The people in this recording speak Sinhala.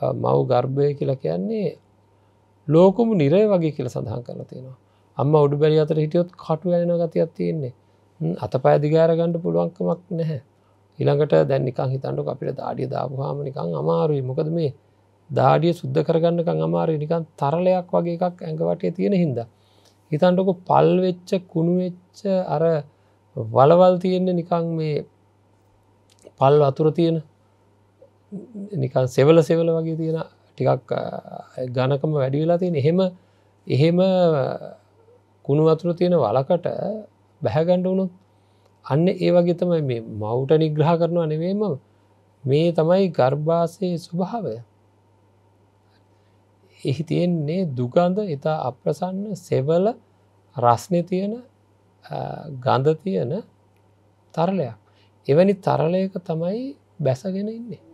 මව් ගර්භය කියලා කියන්නේ ලෝකම නිරය වගේ කියල සඳහන් කරලා තියෙනවා. අම්ම උඩු බැරි අතර හිටියොත් කටු ඇන ගතියක් තියෙන්නේ. අත පෑදිගාර ගණඩ පුළුවන්කමක් නැහැ. ඉළඟට දැන්නිකං හිතන්ඩු අපිට දාඩිය දාපුහාම නිකං අමාරුයි. මොකද මේ දාඩිය සුද්ධ කරගන්නකං අමාරු නිකන් තරලයක් වගේ එකක් ඇඟවටේ තියෙන හින්ද. හිතන්ටක පල්වෙච්ච කුණුවෙච්ච අර වලවල් තියෙන්නේ නිකං මේ පල් අතුර තියෙන නිකන් සෙවල සෙවල වගේ තියෙන ටිකක් ගණකම වැඩි වෙලා තියෙන. එහෙම එහෙම කුණු වතුර තියෙන වලකට බැහැගණ්ඩ වුණොත් අන්න ඒ වගේ තමයි මේ මවුට නිග්‍රහ කරනවා නෙවේම මේ තමයි ගර්භාසයේ ස්වභාවය. එහි තියෙන්නේ දුගන්ධ ඉතා අප්‍රසන්න සෙවල රස්නය තියෙන ගඳ තියෙන තරලයක්. එවැනි තරලයක තමයි බැසගෙන ඉන්නේ.